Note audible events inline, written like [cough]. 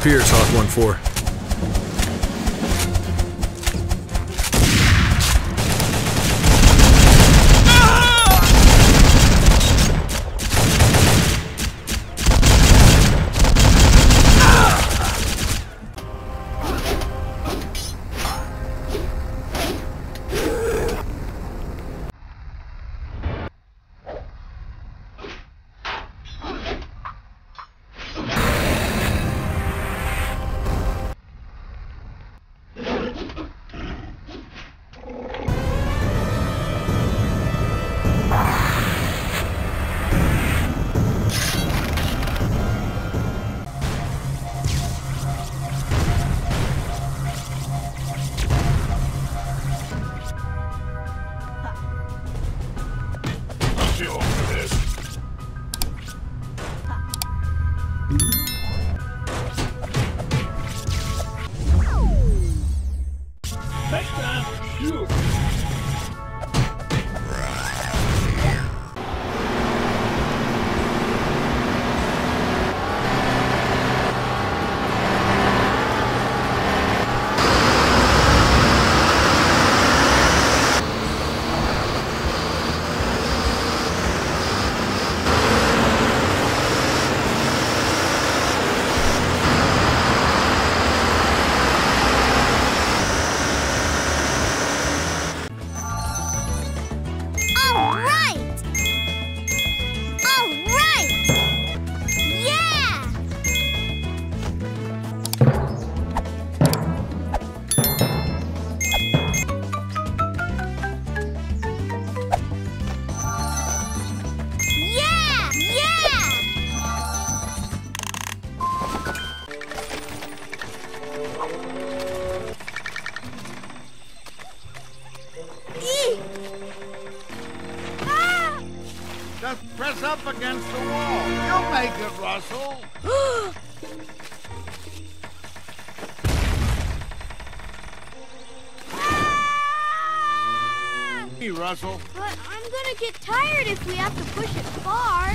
Pierce, Hawk 1-4. Всё. Up against the wall. You'll make it, Russell. [gasps] Hey, Russell. But I'm gonna get tired if we have to push it far.